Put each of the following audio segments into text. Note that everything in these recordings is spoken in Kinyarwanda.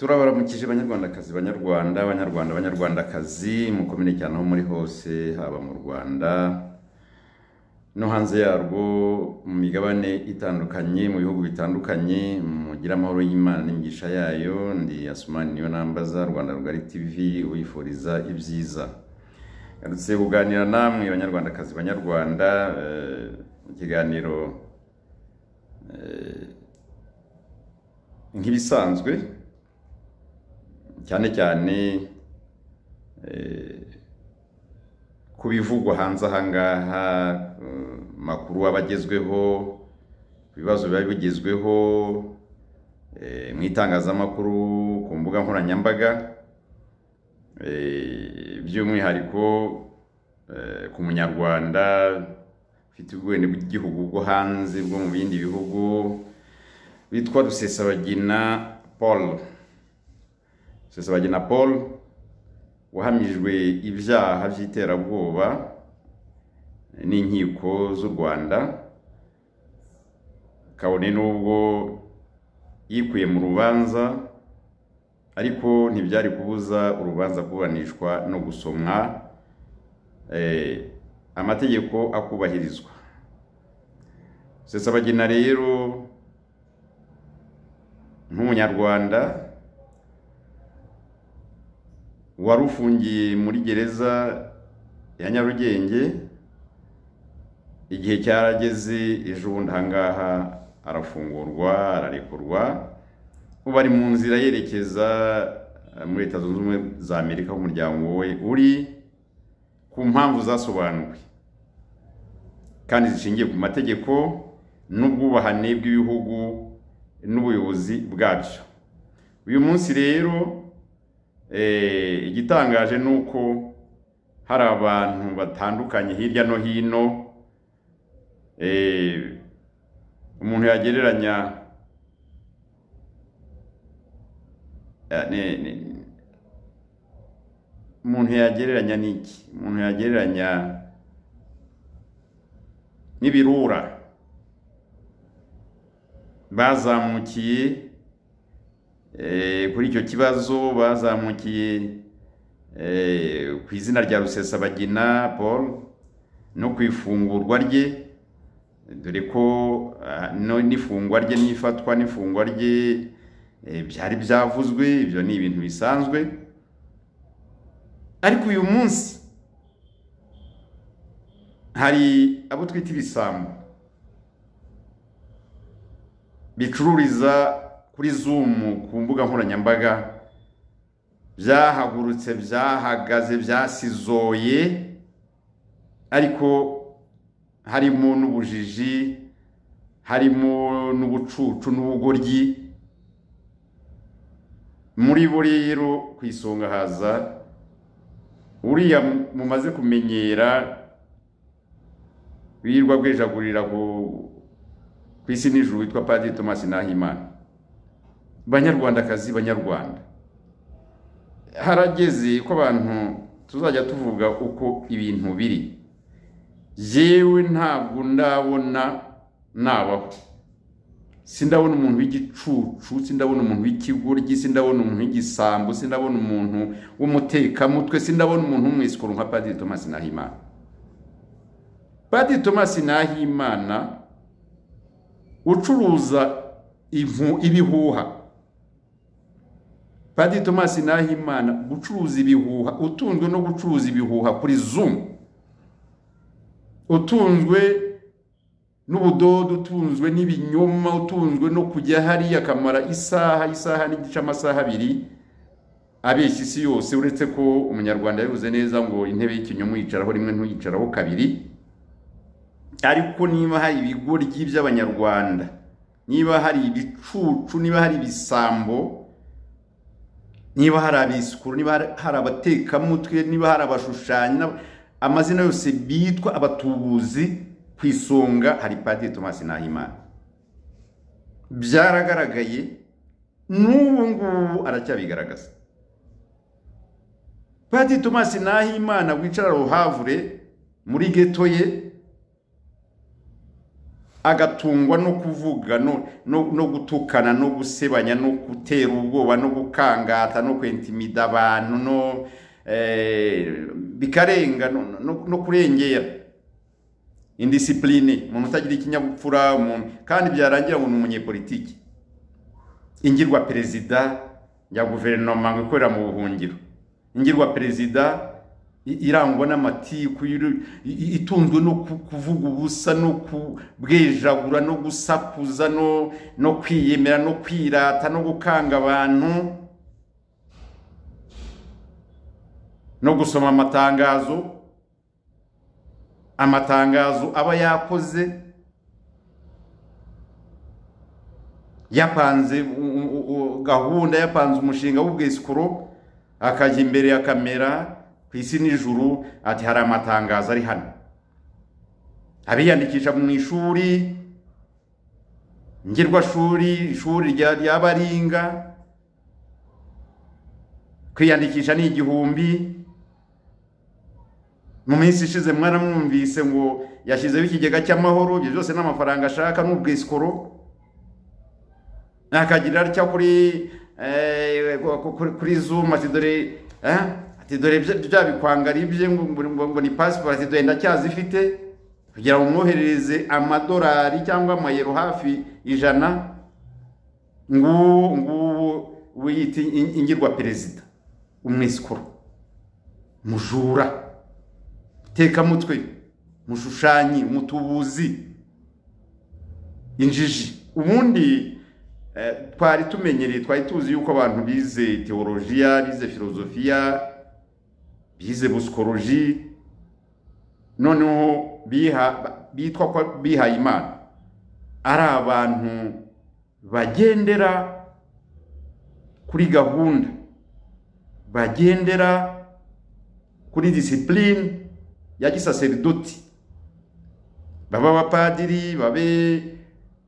turabaramukije banyarwandakazi banyarwanda banyarwanda banyarwandakazi mukomere cyane aho muri hose haba mu rwanda no hanze yarwo mu migabane itandukanye mu bihugu bitandukanye mugire amahoro y'imana n'imigisha yayo ndi asumani niyo nambaza rwanda rugari tv wifuriza ibyiza. Ngarutse kuganira namwe banyarwandakazi banyarwanda eh, mu kiganiro eh, nk'ibisanzwe cyane cyane eh, ku bivugwa hanze ahangaha eh, makuru aba agezweho ku bibazo biba bigezweho eh, mu itangazamakuru ku mbuga nkoranyambaga by'umwihariko ku munyarwanda ufite ubwene bw'igihugu bwo hanze bwo mu bindi bihugu witwa rusesabagina paul. Rusesabagina paul wahamijwe ibyaha by'iterabwoba n'inkiko z'u rwanda kabone n'ubwo yikuye mu rubanza ariko ntibyari kubuza urubanza kuburanishwa no gusomwa eh, amategeko akubahirizwa. Rusesabagina rero nk'umunyarwanda wari ufungiye muri gereza ya nyarugenge igihe cyarageze ejo bundi ahangaha arafungurwa ararekurwa ubu ari mu nzira yerekeza muri leta zunze ubumwe za amerika umuryango we uri ku mpamvu zasobanuwe. Kandi zishingiye ku mategeko n'ubwubahane bw'ibihugu n'ubuyobozi bwabyo. Uyu munsi rero igitangaje ni uko hari abantu batandukanye hirya no hino umuntu yagereranya umuntu yagereranya n'iki? Umuntu yagereranya n'ibirura. Bazamukiye kuri icyo kibazo bazamukiye ku izina rya rusesabagina paul no ku ifungurwa rye dore ko n'ifungwa rye n'ifatwa n'ifungwa rye byari byavuzwe ibyo ni ibintu bisanzwe. Ariko uyu munsi hari abo twita ibisambo bicururiza kuri zumu ku mbuga nkoranyambaga byahagurutse byahagaze byasizoye ariko harimo n'ubujiji harimo n'ubucucu n'ubugoryi. Muri bo rero ku isonga haza uriya mumaze kumenyera wirirwa bwejagurira ku isi n'ijuru witwa padiri thomas nahimana. Banyarwandakazi banyarwanda. Harageze ko abantu tuzajya tuvuga uko ibintu biri. Yewe ntabwo ndabona nabaho. Sindabona umuntu w'igicucu sindabona umuntu w'ikigoryi sindabona umuntu w'igisambo sindabona umuntu w'umutekamutwe sindabona umuntu w'umwisikoro nka padiri thomas nahimana. Padiri thomas nahimana ucuruza ibihuha. Padiri thomas nahimana gucuruza ibihuha utunzwe no gucuruza ibihuha kuri zumu utunzwe n'ubudodo utunzwe n'ibinyoma utunzwe no kujya hariya akamara isaha isaha n'igice amasaha abiri. Abeshya isi yose uretse ko umunyarwanda yabivuze neza ngo intebe y'ikinyoma uyicaraho rimwe ntuyicaraho kabiri. Ariko niba hari ibigoryi by'abanyarwanda niba hari ibicucu niba hari ibisambo niba hari abisikuru niba hari abatekamutwe niba hari abashushanyi amazina yose bitwa abatubuzi ku isonga hari padiri thomas nahimana. Byaragaragaye n'ubu ngubu aracyabigaragaza. Padiri thomas nahimana wicara ruhavure muri geto ye agatungwa no kuvuga no, gutukana no gusebanya no gutera ubwoba no gukangata no kwentimida abantu no eh, bikarenga no, kurengera indisipline umuntu utagira ikinyabupfura kandi byarangira ngo ni umunyepolitiki. Ingirwa perezida ya guverinoma ikorera mu buhungiro. Ingirwa perezida irangwa n'amatiku itunzwe no ku- kuvuga ubusa no kubwejagura no gusakuza no kwiyemera no kwirata no gukanga abantu no gusoma amatangazo. Amatangazo aba yakoze yapanze gahunda yapanze umushinga w'ubwesikoro akajya imbere ya kamera ku isi n'ijuru ati hari amatangazo ari hano. Abiyandikisha mu ishuri ngirwashuri ishuri rya baringa kwiyandikisha ni igihumbi. Mu minsi ishize mwaramwumvise ngo yashyizeho ikigega cy'amahoro ibyo byose n'amafaranga ashaka n'ubwesikoro akagira atya kuri eh, kuri- ati dore eh, dore bya- bya bikwangari bye ngo ni passport ati dore ndacyazifite kugira ngo umwoherereze amadolari cyangwa amayero hafi ijana nguwo nguwo wiyita in- ingirwa perezida. Umwesikoro mujura tekamutwe mushushanyi umutubuzi injiji. Ubundi eh, twari tumenyereye twari tuzi yuko abantu bize teolojiya bize filozofiya bize busikoloji noneho bitwa ko bihaye imana. Ari abantu bagendera kuri gahunda bagendera kuri disipurine ya gisaseridoti babe abapadiri babe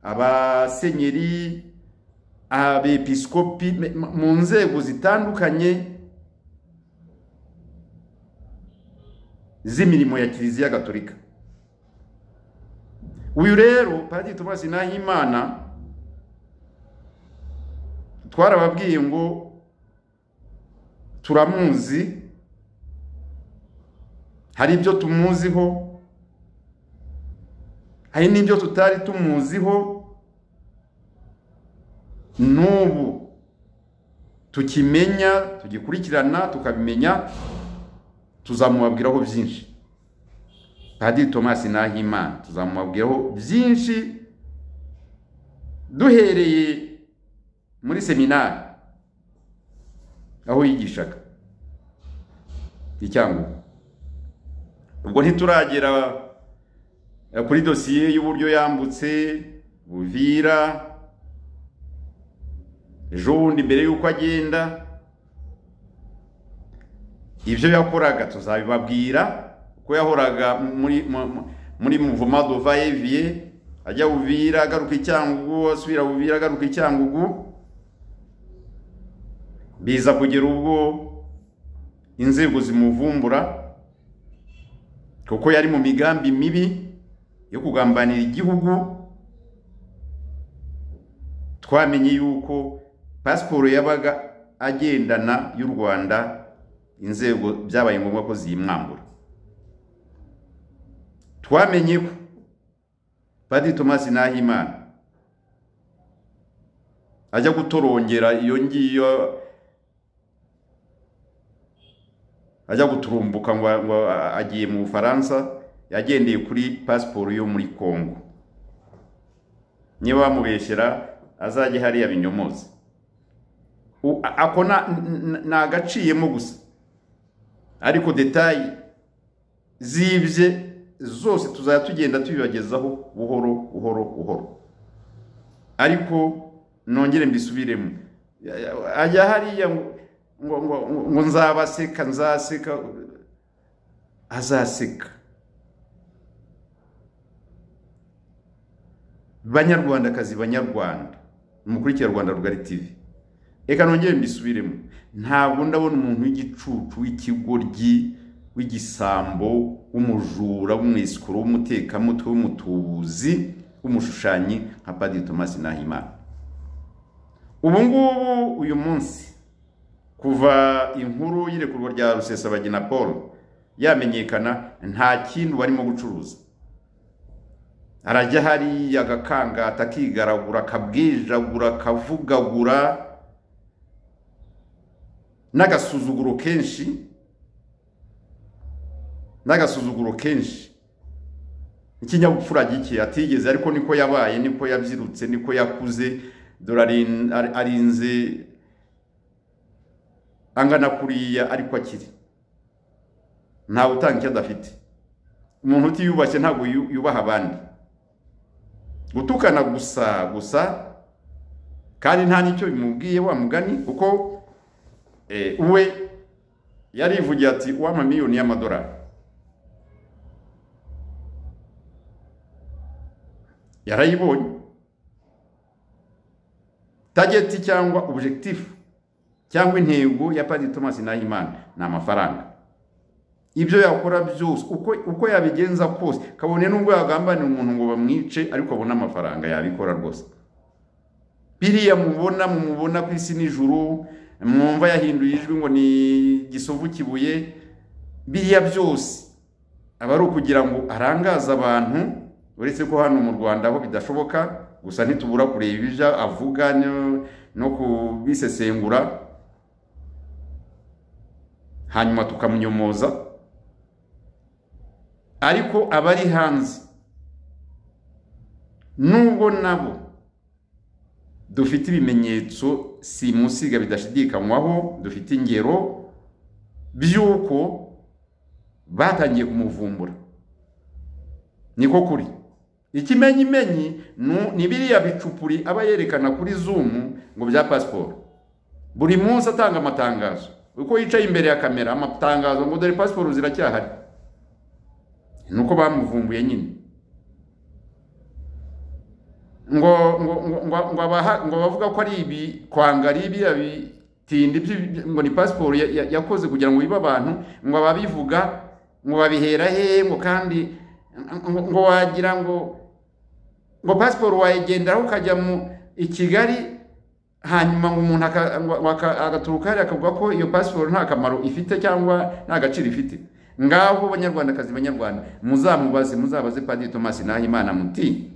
abasenyeri abepiskopi mu nzego zitandukanye z'imirimo ya kiliziya gatolika. Uyu rero padiri tomasi nahimana twarababwiye ngo turamuzi hari ibyo tumuziho hari n'ibyo tutari tumuziho n'ubu tukimenya tugikurikirana tukabimenya tuzamubabwiraho byinshi. Padiri tomasi nahimana tuzamubabwiraho byinshi duhereye muri seminari aho yigishaga. I cyangugu ubwo ntituragera kuri dosiye y'uburyo yambutse buvira ejo bundi mbere y'uko agenda ibyo yakoraga tuzabibabwira uko yahoraga muri mu- mu- muri muvuma dova eviye ajya buvira agaruka icyangugu asubira buvira agaruka icyangugu biza kugera ubwo inzego zimuvumbura kuko yari mu migambi mibi yo kugambanira igihugu. Twamenye yuko pasiporo yabaga agendana y'u rwanda inzego byabaye ngombwa ko ziyimwambura. Twamenye ko padiri tomasi nahimana ajya gutorongera iyo ngiyo ajya guturumbuka ngo agiye mu bufaransa yagendeye kuri pasiporo yo muri congo. Niba bamubeshyera azajye hariya binyomoze ako ni agaciyemo gusa. Ariko detayi zibye zose tuzajya tugenda tubibagezaho buhoro buhoro buhoro. Ariko nongere mbisubiremo. Ya- ya- ajya hariya ngo nzabaseka nzaseka azaseka banyarwandakazi banyarwanda. Mukurikira rwanda rugari tv reka nongere mbisubiremo. Ntabwo ndabona umuntu w'igicucu w'ikigoryi w'igisambo w'umujura w'umwesikoro w'umutekamutwe w'umutubuzi w'umushushanyi nka padiri thomas nahimana. Ubu ngubu uyu munsi kuva inkuru y'irekurwa rya rusesabagina paul yamenyekana nta kintu barimo gucuruza. Arajya hariya agakangata akigaragura akabwijagura akavugagura n'agasuzuguro kenshi. N'agasuzuguro kenshi. Ikinyabupfura gike atigeze ariko niko yabaye niko yabyirutse niko yakuze. Dore arinze angana kuriya ariko akiri. Ntawe utanga icyo adafite. Umuntu utiyubashye ntabwo yubaha abandi. Gutukana gusa gusa kandi nta n'icyo bimubwiye wa mugani kuko we yarivugiye ati wampa miliyoni y'amadolari yarayibonye tageti cyangwa objectif cyangwa intego ya padiri thomas nahimana ni amafaranga. Ibyo yakora byose uko yabigenza kose. Kabone n'ubwo yagambanira umuntu ngo bamwice ariko abone amafaranga yabikora rwose. Biriya mubona mumubona ku isi n'ijuru mwumva yahinduye ijwi ngo ni gisovu kibuye biriya byose. Aba ari ukugira ngo arangaze abantu uretse ko hano mu rwanda aho bidashoboka gusa ntitubura kureba ibyo avuga no kubisesengura. Hanyuma tukamunyomoza. Ariko abari hanze nubwo nabo dufite ibimenyetso simusiga bidashidikanywaho dufite ingero by'uko batangiye kumuvumbura. Niko kuri. Ikimenyimenyi ni biriya bicupuri aba yerekana kuri zumu ngo bya pasiporo buri munsi atanga amatangazo. Uko yicaye imbere ya kamera amatangazo ngo dore pasiporo ziracyahari. Nuko bamuvumbuye nyine. Ngo ngo ngo ngo bavuga ko ari ibi kwanga ari biriya bitindi ngo ni pasiporo yakoze kugira ngo bibe abantu ngo ababivuga ngo babihera hehe ngo kandi ngo wagira ngo ngo pasiporo wayigenderaho ukajya mu i kigali hanyuma ngo umuntu agaturuka hariya akavuga ko iyo pasiporo nta kamaro ifite cyangwa nta gaciro ifite. Ngaho banyarwandakazi banyarwanda muzamubaze muzabaze padiri thomas nahimana muti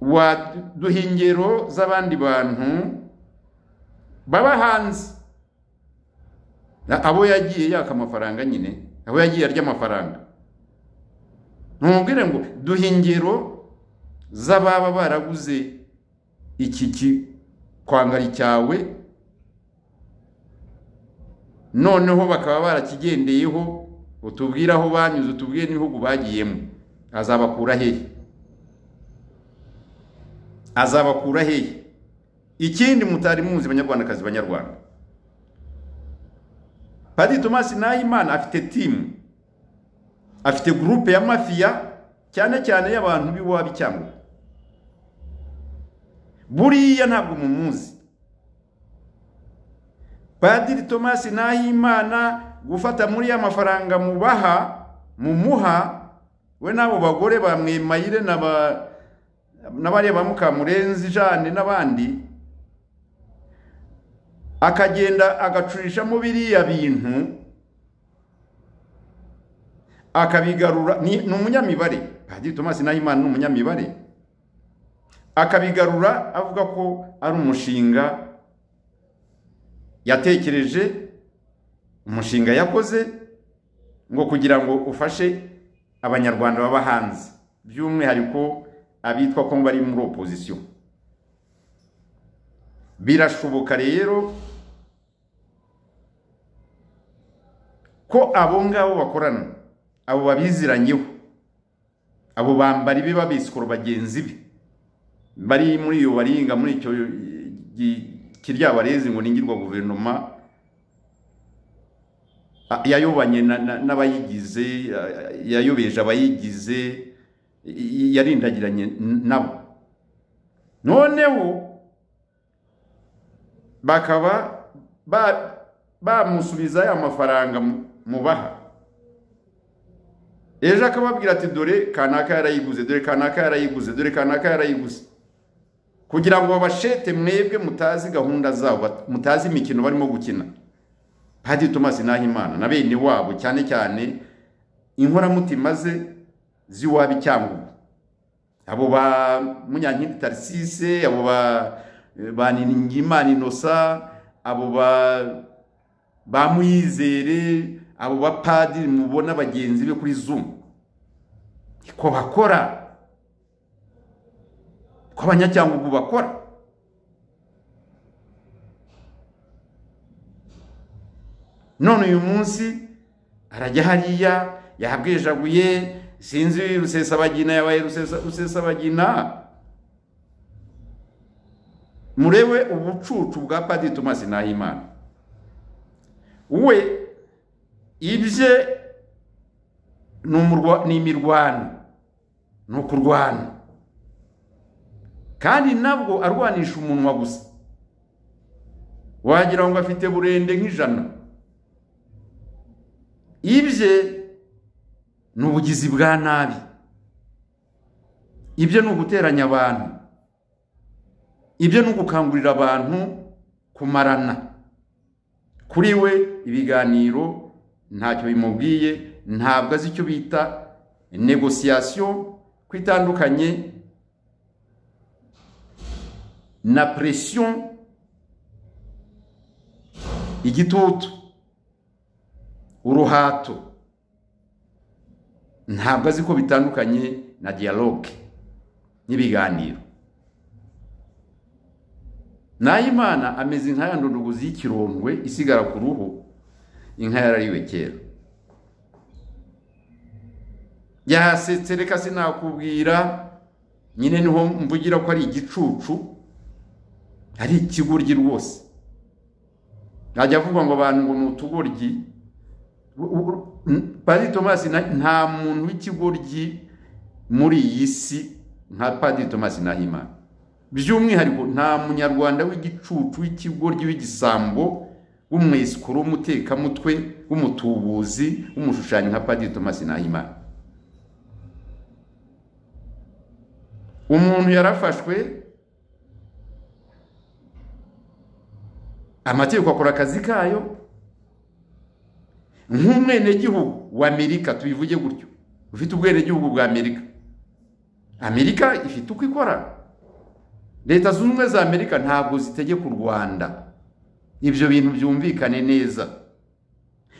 waduha ingero z'abandi bantu baba hanze. Abo yagiye yaka amafaranga nyine abo yagiye arya amafaranga. Ntumubwire ngo duha ingero z'ababa baraguze iki kwangari cyawe noneho bakaba barakigendeyeho utubwire aho banyuze utubwire n'ibihugu bagiyemo. Azabakura hehe azabakura hehe ikindi mutari muzi banyarwandakazi banyarwanda. Padiri thomas nahimana afite timu afite gurupe ya mafiya cyane cyane y'abantu b'iwabo cyangwa buriya ntabwo mumuzi. Padiri thomas nahimana gufata muri ya mafaranga mubaha mumuha we n'abo bagore ba mwemayire n'abariya ba mukamurenzi jane n'abandi akagenda agacurishamo biriya bintu akabigarura ni umunyamibare. Padiri thomas nahimana ni umunyamibare. Akabigarura avuga ko ari umushinga yatekereje umushinga yakoze ngo kugira ngo ufashe abanyarwanda baba hanze. By'umwihariko abitwa ko bari muri opozisiyo birashoboka rero ko abo ngabo bakorana abo babiziranyeho abo bambari be babisikoro bagenzi be bari muri iyo baringa muri icyo kiryabarezi ngo ningirwa guverinoma yayobanye n'abayigize yayobeje abayigize yarindagiranye nabo. Noneho bakaba bamusubiza ya mafaranga mubaha. Ejo akababwira ati dore kanaka yarayiguze dore kanaka yarayiguze dore kanaka yarayiguze. Kugira ngo babashete mwebwe mutazi gahunda zabo mutazi imikino barimo gukina. Padiri thomas nahimana na bene wabo cyane cyane inkoramutima ze z'iwabo icyangugu abo ba munyankindi tarisise abo ba ba Niringimana inosa abo ba muyizere abo bapadiri mubona bagenzi be kuri zoom. Ko bakora. Ko abanyacyangugu bakora. None uyu munsi arajya hariya yabwejaguye sinzi rusesabagina yabaye rusesabagina. Murebe ubucucu bwa padiri tomasi nahimana. We ibye ni imirwano ni ukurwana. Kandi nabwo arwanisha umunwa gusa. Wagira ngo afite burende nk'ijana. Ibye ni ubugizi bwa nabi. Ibyo ni uguteranya abantu. Ibyo ni ugukangurira abantu kumarana. Kuri we ibiganiro ntacyo bimubwiye ntabwo azi icyo bita negosiyasiyo ko itandukanye na presiyo igitutu uruhato. Ntabwo azi ko bitandukanye na dialogue n'ibiganiro. Nayimana ameze nka ya ndondogozi y'ikirondwe isigara ku ruhu inka yarariwe kera. Yahasetse reka sinakubwira nyine ni ho mvugira ko ari igicucu ari ikigoryi rwose. Ntajya avuga ngo abantu ngo ni utugoryi. Padiri tomasi nta muntu w'ikigoryi muri iyi si nka padiri tomasi nahimana by'umwihariko nta munyarwanda w'igicucu w'ikigoryi w'igisambo w'umwesikoro w'umutekamutwe w'umutubuzi w'umushushanyi nka padiri tomasi nahimana umuntu yarafashwe amategeko akora akazi kayo nk'umwenegihugu wa amerika tubivuge gutyo. Ufite ubwenegihugu bwa amerika. Amerika ifite uko ikora. Leta zunze ubumwe za amerika ntabwo zitegeka u rwanda. Ibyo bintu byumvikane neza.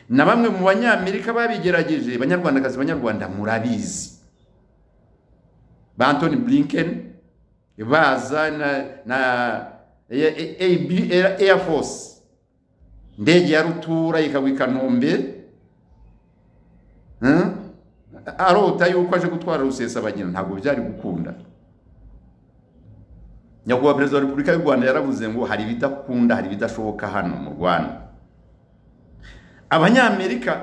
Na bamwe mu banyamerika babigerageje banyarwandakazi banyarwanda murabizi. Ba antoni blinken baza na na air force. Indege ya rutura ikagwa i kanombe. Arota yuko aje gutwara rusesabagina ntabwo byari gukunda. Nyakubahwa perezida wa repubulika y'u rwanda yaravuze ngo hari ibidakunda hari ibidashoboka hano mu rwanda. Abanyamerika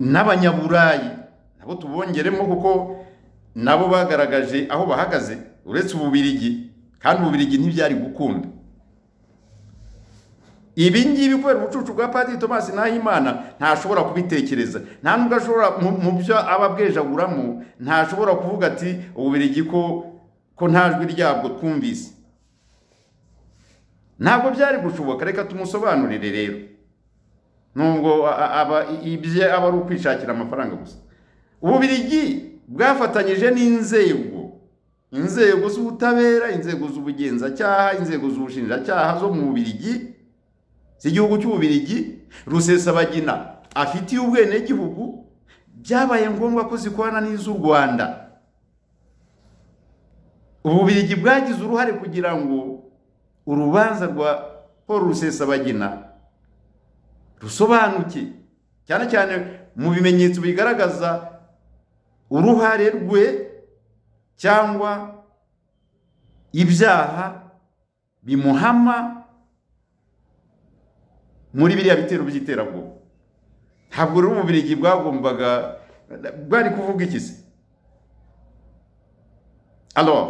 n'abanyaburayi nabo tubongeremo kuko nabo bagaragaje aho bahagaze uretse ububirigi kandi ububirigi ntibyari gukunda. Ibi ngibi kubera ubucucu bwa padiri tomasi nahimana ntashobora kubitekereza. Nta nubwo ashobora mu byo aba abwejaguramo ntashobora kuvuga ati ububirigi ko ko nta jwi ryabwo twumvise. Ntabwo byari gushoboka reka tumusobanurire rero. Nubwo ibye aba ari ukwishakira amafaranga gusa. Ububirigi bwafatanyije n'inzego. Inzego z'ubutabera inzego z'ubugenzacyaha inzego z'ubushinjacyaha zo mu bubirigi z'igihugu cy'ububirigi rusesabagina afitiye ubwenegihugu byabaye ngombwa ko zikorana n'iz'u rwanda. Ububirigi bwagize uruhare kugira ngo urubanza rwa paul rusesabagina rusobanuke cyane cyane mu bimenyetso bigaragaza uruhare rwe cyangwa ibyaha bimuhama muri biriya bitero by'iterabwoba ntabwo rero ububirigi bwagombaga bwari kuvuga iki se? Alors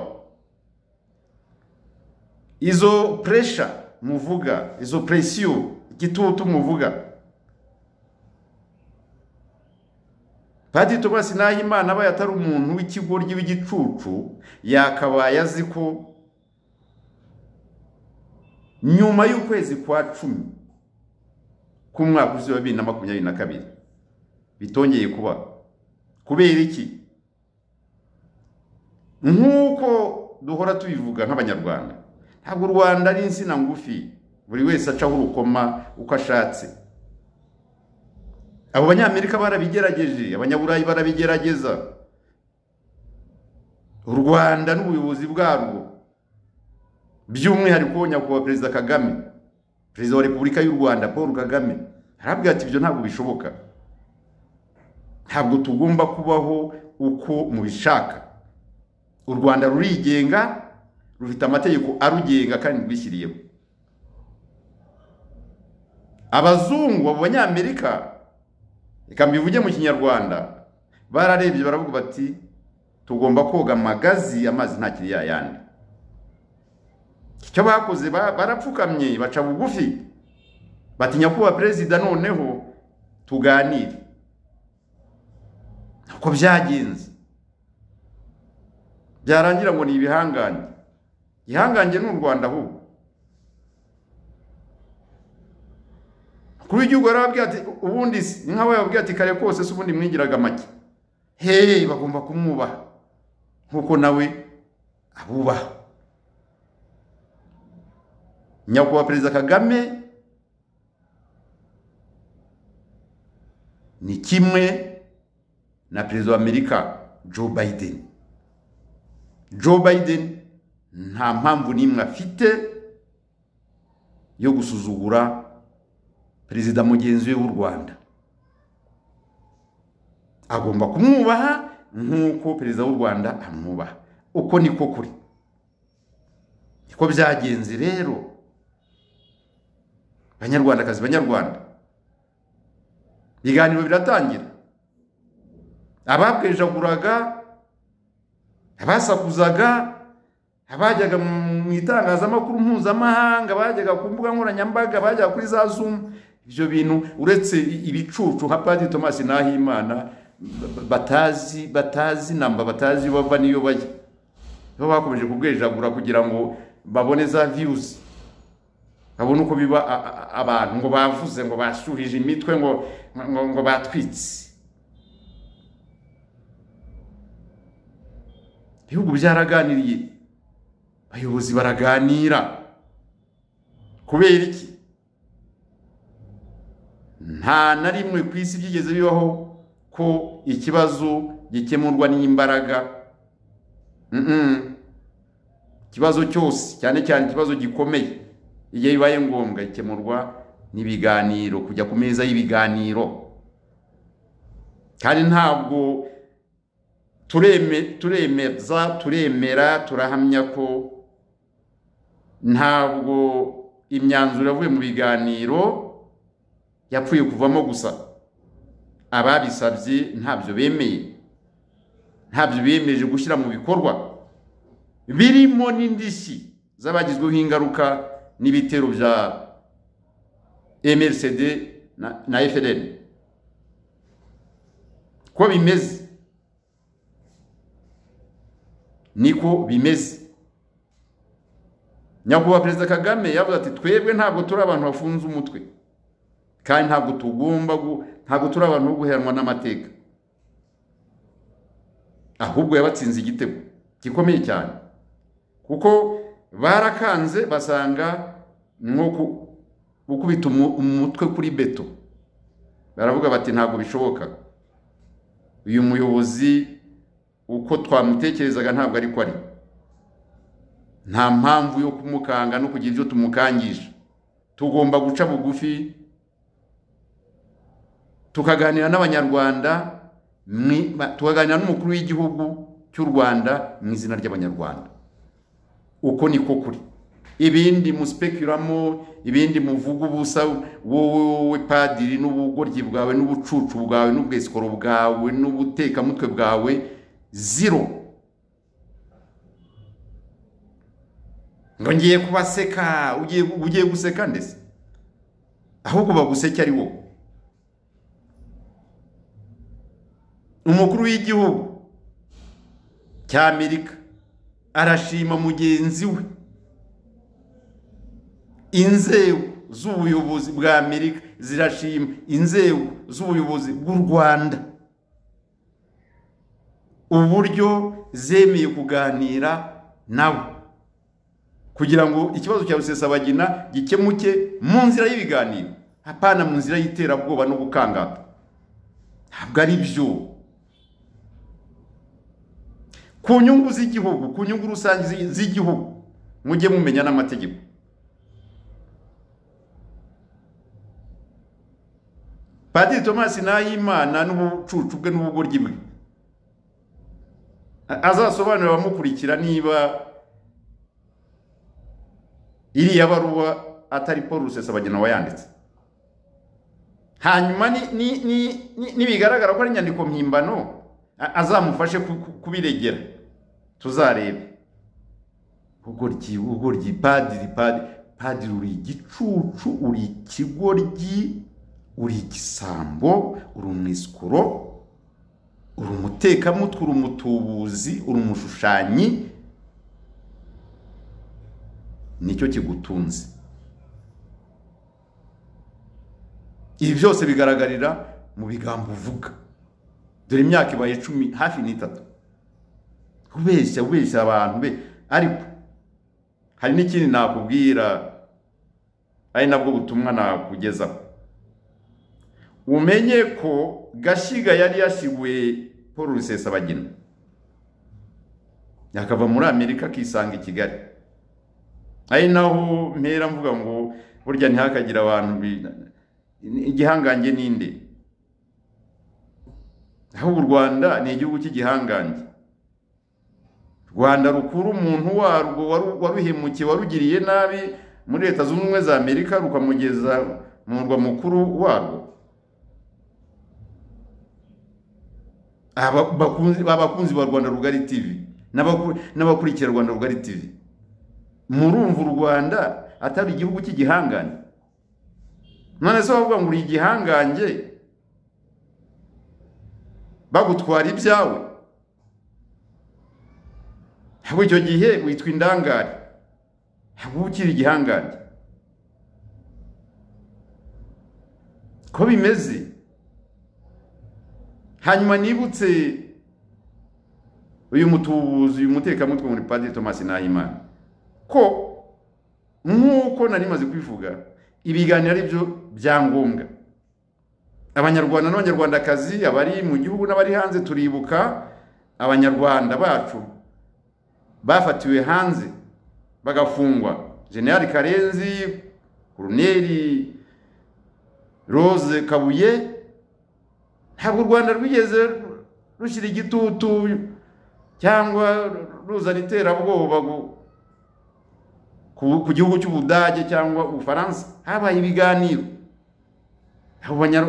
izo puresha muvuga izo presiyo igitutu muvuga. Padiri tomasi nahimana abaye atari umuntu w'ikigoryi w'igicucu yakabaye azi ko nyuma y'ukwezi kwa cumi k'umwaka ushize wa bibiri na makumyabiri na kabiri. Bitongeye kuba. Kubera iki? Nk'uko duhora tubivuga nk'abanyarwanda. Ntabwo u rwanda ari insina ngufi. Buri wese acaho urukoma uko ashatse. Abo banyamerika barabigerageje abanyaburayi barabigerageza. U rwanda n'ubuyobozi bwarwo by'umwihariko nyakubahwa perezida kagame perezida wa repubulika y'u rwanda paul kagame arabwira ati ibyo ntabwo bishoboka. Ntabwo tugomba kubaho uko mubishaka. U rwanda rurigenga rufite amategeko arugenga kandi rwishyiriyeho abazungu abo banyamerika reka mbivuge mu kinyarwanda bararebye baravuga bati tugomba koga amagazi amazi ntakiri yayandi icyo bakoze? Barapfukamye baca bugufi. Batinya kuba perezida noneho tuganire. Uko byagenze. Byarangira ngo ni ibihangange igihangange ni u rwanda ahubwo kuri w'igihugu yarababwira ati ubundi si ni nk'aho yababwira ati kare kose se ubundi mwigiraga make hehe bagomba kumwubaha. Nk'uko nawe abubaha. Nyakubahwa perezida kagame ni kimwe na perezida wa amerika joe biden. Joe biden nta mpamvu n'imwe afite yo gusuzugura perezida mugenzi we w'u rwanda. Agomba kumwubaha nk'uko perezida w'u rwanda amwubaha. Uko niko kuri. Niko byagenze rero. Banyarwandakazi banyarwanda ibiganiro biratangira ababwejaguraga abasakuzaga abajyaga mu itangazamakuru mpuzamahanga bajyaga ku mbuga nkoranyambaga bajyaga kuri za zumu ibyo bintu uretse ibicucu nka padiri tomasi nahimana batazi batazi namba batazi bava n'iyo bajya nibo bakomeje kubwejagura kugira ngo babone za viyuzi babone uko biba abantu ngo bavuze ngo bashyuhije imitwe ngo ngo batwitse. Ibihugu byaraganiriye. Abayobozi baraganira. Kubera iki? Nta na rimwe ku isi byigeze bibaho ko ikibazo gikemurwa n'imbaraga. Ikibazo cyose cyane cyane ikibazo gikomeye. Igihe bibaye ngombwa gikemurwa n'ibiganiro kujya ku meza y'ibiganiro. Kandi ntabwo turemeza turemera turahamya ko ntabwo imyanzuro yavuye mu biganiro yapfuye kuvamo gusa. Ababisabye ntabyo bemeye. Ntabyo biyemeje gushyira mu bikorwa. Birimo n'indishyi z'abagizweho ingaruka n'ibitero bya MRCD na FLN ko bimeze niko bimeze nyakubahwa perezida kagame yavuze ati twebwe ntabwo turi abantu bafunze umutwe kandi ntabwo tugomba ntabwo turi abantu bo guheranwa n'amateka. Ahubwo yabatsinze igitego gikomeye cyane. Kuko barakanze basanga nko gukubita umutwe kuri beto. Baravuga bati ntabwo bishoboka. Uyu muyobozi uko twamutekerezaga ntabwo ariko ari. Nta mpamvu yo kumukanga no kugira ibyo tumukangisha. Tugomba guca bugufi tukaganira n'abanyarwanda tukaganira n'umukuru w'igihugu cy'u rwanda mu izina ry'abanyarwanda. Uko niko kuri. Ibindi muspekuramo ibindi muvuga ubusa wowe padiri n'ubugoryi bwawe n'ubucucu bwawe n'ubwesikoro bwawe n'ubutekamutwe bwawe zero. Ngo ngiye kubaseka ugiye guseka ndetse ahubwo baguseke ari wowe. Umukuru w'igihugu cy'amerika arashima mugenzi we. Inzego z'ubuyobozi bwa amerika zirashima inzego z'ubuyobozi bw'u rwanda. Uburyo zemeye kuganira nabo kugira ngo ikibazo cya rusesabagina gikemuke mu nzira y'ibiganiro. Hapana mu nzira y'iterabwoba no gukangata ntabwo ari byo ku nyungu z'igihugu ku nyungu rusange z'igihugu mujye mumenya n'amategeko. Padiri tomasi nahimana n'ubucucu bwe n'ubugoryi bwe azasobanurira abamukurikira niba iriya baruwa atari paul rusesabagina wayanditse. Hanyuma nibigaragara ko ari inyandiko mpimbano azamufashe kubiregera tuzarebe. Ubugoryi padiri padiri uri igicucu uri ikigoryi uri igisambo uri umwisikuro uri umutekamutwe uri umutubuzi uri umushushanyi. Nicyo kigutunze. Ibi byose bigaragarira mu bigambo uvuga. Dore imyaka ibaye icumi hafi n'itatu. Ubeshya ubeshya abantu be ariko hari n'ikindi nakubwira ari nabwo butumwa nakugezaho umenye ko gashyiga yari yashyiguwe paul rusesabagina. Yakava muri amerika akisanga i kigali. Ari naho mpera mvuga ngo burya ntihakagire abantu igihangange ninde ahubwo u rwanda ni igihugu cy'igihangange. Rwanda rukura umuntu warwo waruhemukiye warugiriye nabi muri leta zunze ubumwe za amerika rukamugeza mu murwa mukuru warwo. Abakunzi ba rwanda rugari tv n'abakurikira rwanda rugari tv murumva u rwanda atari igihugu cy'igihangange none se bavuga ngo uri igihangange? Bagutwara ibyawe. Ntabwo icyo gihe witwa indangare. Ntabwo ukiri igihangange ko bimeze? Hanyuma nibutse uyu mutubuzi uyu mutekamutwe muri padiri tomasi nahimana ko nk'uko nari maze kubivuga ibiganiro ari byo byangombwa abanyarwanda n'abanyarwandakazi abari mu gihugu n'abari hanze turibuka abanyarwanda bacu. Bafatiwe hanze bagafungwa. Generali karenzi koroneri rose kabuye ntabwo u rwanda rwigeze rushyira igitutu cyangwa ruzana iterabwoba ku gihugu cy'ubudage cyangwa ubufaransa. Habaye ibiganiro.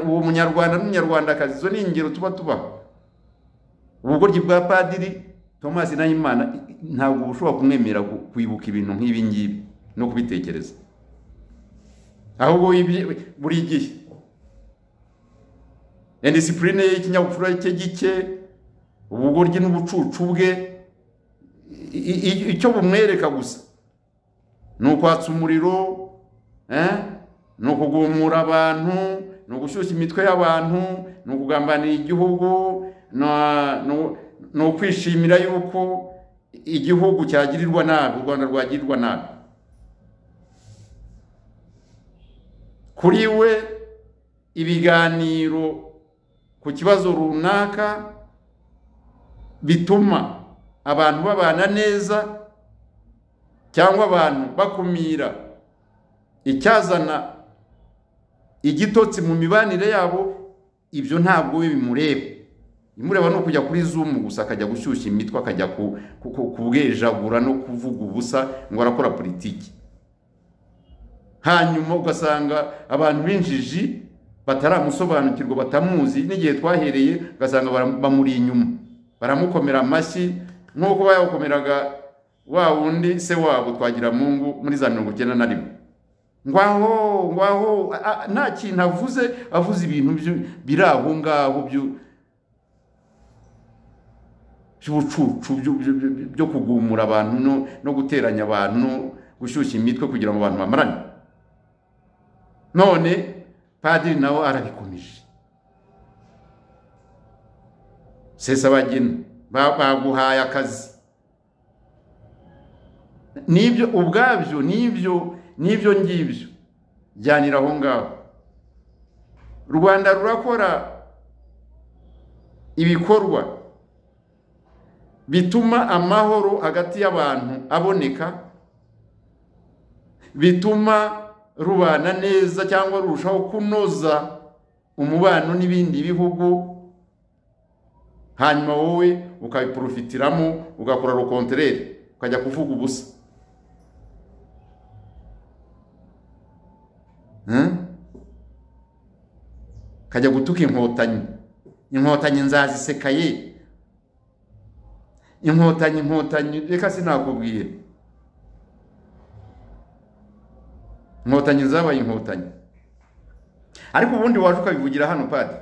Uwo munyarwanda n'umunyarwandakazi izo ni ingero tuba tubaho. Ubugoryi bwa padiri thomas nahimana ntabwo ushobora kumwemera kwibuka ibintu nk'ibi ngibi no kubitekereza. Ahubwo buri gihe. Indisipurine ye ikinyabupfura cye gike ubugoryi n'ubucucu bwe icyo bumwereka gusa. Ni ukwatsa umuriro ni ukugumura abantu ni ugushyushya imitwe y'abantu ni ukugambanira igihugu ni ukwishimira yuko igihugu cyagirirwa nabi u rwanda rwagirirwa nabi. Kuri we ibiganiro ku kibazo runaka bituma abantu babana neza cyangwa abantu bakumira icyazana igitotsi mu mibanire yabo ibyo ntabwo bimureba. Imureba no kujya kuri zumu gusa akajya gushyushya imitwe akajya kubwejagura no kuvuga ubusa ngo arakora politiki. Hanyuma ugasanga abantu b'injiji bataramusobanukirwa batamuzi. N'igihe twahereye ugasanga bamuri inyuma. Baramukomera amashyi. Nk'uko bayakomeraga wa wundi se wabo twagira mungu muri za mirongo icyenda na rimwe. Ngwaho ngwaho nta kintu avuze avuze ibintu biri aho ngaho by'ubucucu byo- kugumura abantu no- guteranya abantu gushyushya imitwe kugira ngo abantu bamarane. None padiri nawe arabikomeje. Sesabagina ba- baguhaye akazi. Nibyo ubwabyo ni byo ni byo ngibyo. Jyanira aho ngaho. Rwanda rurakora ibikorwa bituma amahoro hagati y'abantu aboneka bituma rubana neza cyangwa rurushaho kunoza umubano n'ibindi bihugu hanyuma wowe ukabiprofitiramo ugakora rokonterere ukajya kuvuga ubusa. Hmm? kajya gutuka inkotanyi. Inkotanyi nzazisekaye. Inkotanyi inkotanyi reka sinakubwira inkotanyi zabaye inkotanyi. Ariko ubundi waje ukabivugira hano padi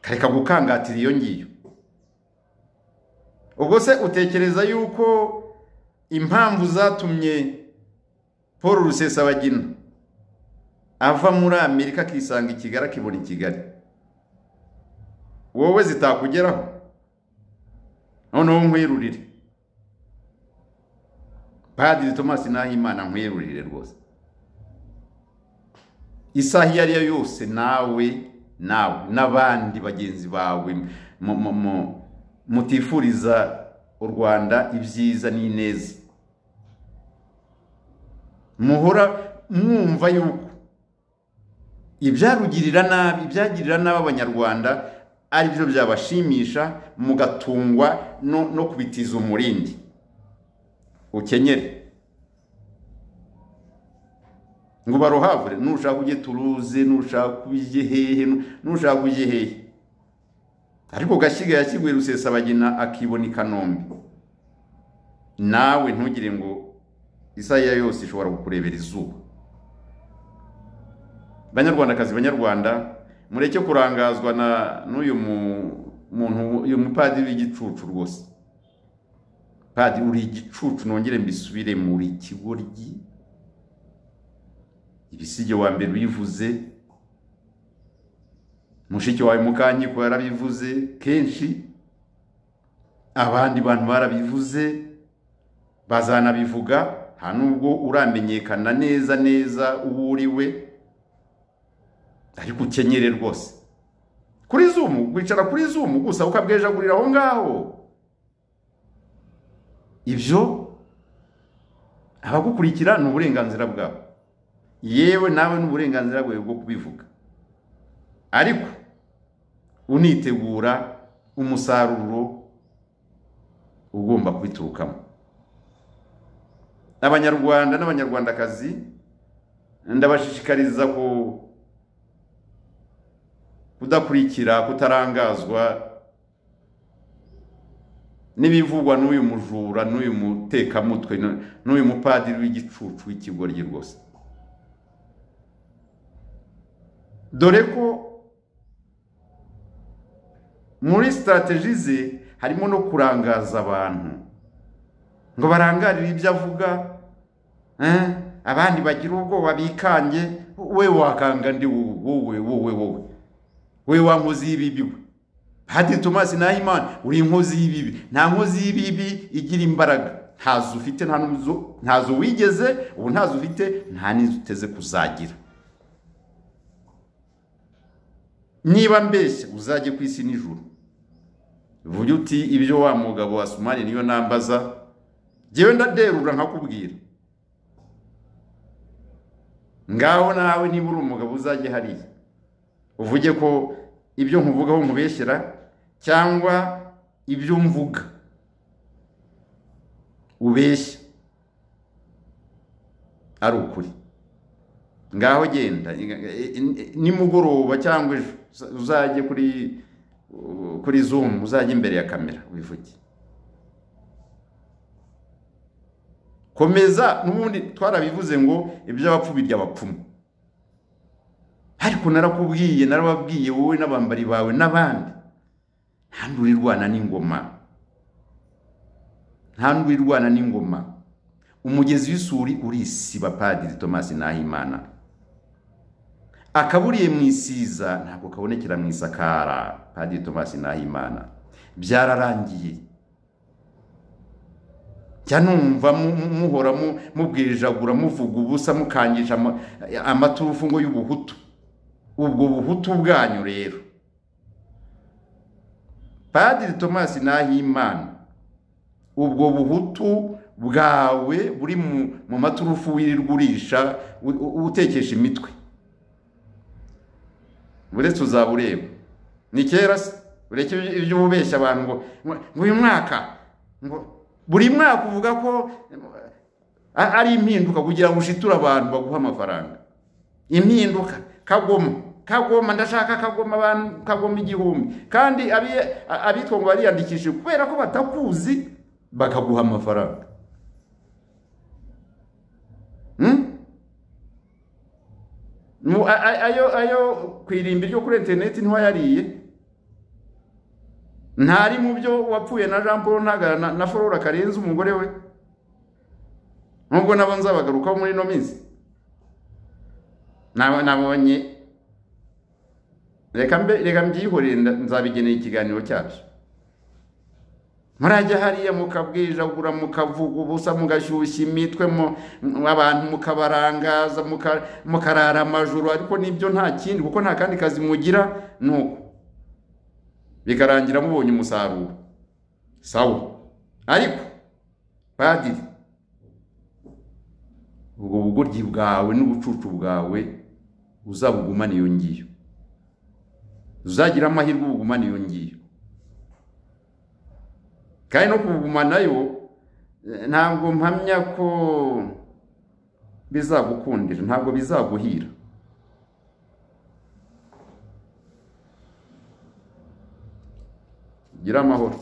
kareka gukangatira iyo ngiyo. Ubwo se utekereza yuko impamvu zatumye paul rusesabagina ava muri amerika akisanga i kigali akibona i kigali? Wowe zitakugeraho noneho nkwirurire padiri tomasi nahimana nkwirurire rwose. Isaha iyo ari yo yose nawe nawe n'abandi bagenzi bawe mu- mu- mu- mutifuriza u rwanda ibyiza n'ineza. Muhora mwumva yuko ibyarugirira nabi ibyagirira nabi abanyarwanda ari byo byabashimisha mugatungwa no, kubitiza umurindi. Ukenyere. Ngo barohavure nushaka ujye turuze nushaka ujye hehe nushaka ujye hehe. Ariko gashyiga yashyiguye rusesabagina akibona i kanombe. Nawe ntugire ngo isaha yose ishobora kukurebera izuba. Banyarwandakazi banyarwanda mureke kurangazwa na n'uyu mu- muntu uyu mupadiri w'igicucu rwose. Padiri uri igicucu nongere mbisubire muri ikigoryi ibisige wa mbere uyivuze mushiki wawe mukanyiko yarabivuze kenshi. Abandi bantu barabivuze. Bazanabivuga nta nubwo uramenyekana neza neza uwo uri we. Ariko ukenyere rwose. Kuri zumu wicara kuri zumu gusa ukabwejagurira aho ngaho. Ibyo abagukurikira ni uburenganzira bwabo. Yewe nawe ni uburenganzira bwawe bwo kubivuga. Ariko unitegura umusaruro ugomba kubiturukamo. Abanyarwanda n'abanyarwandakazi ndabashishikariza ku kudakurikira kutarangazwa n'ibivugwa n'uyu mujura n'uyu mutekamutwe n'uyu mupadiri w'igicucu w'ikigoryi rwose. Dore ko muri sitarategi ze harimo no kurangaza abantu. Ngo barangarire ibyo avuga eh, abandi bagira ubwoba bikange we wakanga ndi wowe wowe wowe. We wa nkozi y'ibibi we padiri tomasi nahimana uri inkozi y'ibibi nta nkozi y'ibibi igira imbaraga ntazo ufite ntazo wigeze ubu ntazo ufite nta n'izo uteze kuzagira. Niba mbeshya uzajye ku isi nijoro vuga uti ibyo wa mugabo wa sumani niyo nambaza. Jyewe ndaderura nkakubwira. Ngaho nawe niba uri umugabo uzajye hariya. Uvuge ko ibyo nkuvugaho nkubeshyera cyangwa ibyo mvuga. Ubeshya. Ari ukuri. Ngaho genda. Nimugoroba cyangwa ejo. Uzajye kuri kuri zoom. Uzajya imbere ya kamera. Wivuge. Komeza n'ubundi twarabivuze ngo iby'abapfu birya abapfumu. Ariko narakubwiye narababwiye wowe n'abambari bawe n'abandi. Nta nduru irwana n'ingoma. Nta nduru irwana n'ingoma. Umugezi w'isuri urisiba padiri tomasi nahimana. Akaburiye mu isiza ntabwo kabonekera mu isakara padiri tomasi nahimana. Byararangiye. Jya numva muhora mubwirijagura muvuga ubusa mukangisha amaturufu ngo y'ubuhutu. Ubwo buhutu bwanyu rero. Padiri tomasi nahimana ubwo buhutu bwawe buri mu maturufu wirirwa urisha utekesha imitwe. Uretse uzaba ureba ni kera se. Ureke ibyo ubeshya abantu ngo uyu mwaka ngo buri mwaka uvuga ko ari impinduka kugira ngo ushiture abantu baguha amafaranga. Impinduka kagoma kagoma ndashaka kagoma abantu kagoma igihumbi. Kandi abitwa ngo bariyandikishije kubera ko batakuzi bakaguha amafaranga. Ayo ayo ku irimbi ryo kuri interineti ntiwayariye ntari mu byo wapfuye na jean paul ntagara na flora karenze umugore we. Nubwo nabo nzabagarukaho muri ino minsi. Nabonye reka mbyihorere nzabigenera ikiganiro cyacu. Murajya hariya mukabwijagura mukavuga ubusa mugashyushya imitwe abantu mukabarangaza mukarara amajoro. Ariko ni byo nta kindi kuko nta kandi kazi mugira ni uko bikarangira mubonye umusaruro. Sawa. Ariko padiri ubwo bugoryi bwawe n'ubucucu bwawe uzabugumane iyo ngiyo. Uzagira amahirwe ubugumane iyo ngiyo. Kandi no kubugumanayo ntabwo mpamya ko bizagukundira ntabwo bizaguhira. Gira amahoro.